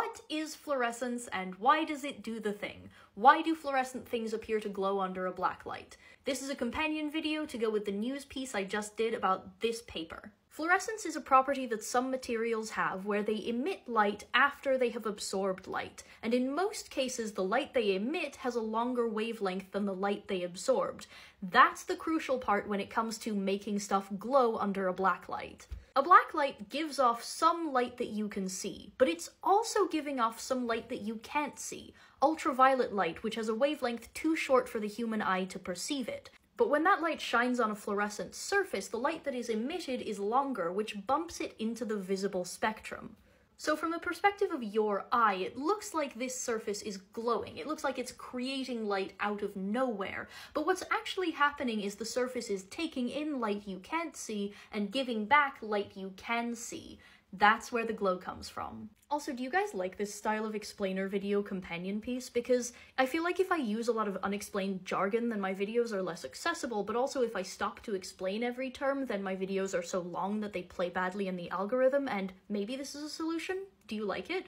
What is fluorescence and why does it do the thing? Why do fluorescent things appear to glow under a black light? This is a companion video to go with the news piece I just did about this paper. Fluorescence is a property that some materials have where they emit light after they have absorbed light, and in most cases the light they emit has a longer wavelength than the light they absorbed. That's the crucial part when it comes to making stuff glow under a black light. A black light gives off some light that you can see, but it's also giving off some light that you can't see, ultraviolet light, which has a wavelength too short for the human eye to perceive it. But when that light shines on a fluorescent surface, the light that is emitted is longer, which bumps it into the visible spectrum. So from the perspective of your eye, it looks like this surface is glowing. It looks like it's creating light out of nowhere. But what's actually happening is the surface is taking in light you can't see and giving back light you can see. That's where the glow comes from. Also, do you guys like this style of explainer video companion piece? Because I feel like if I use a lot of unexplained jargon, then my videos are less accessible, but also if I stop to explain every term, then my videos are so long that they play badly in the algorithm, and maybe this is a solution? Do you like it?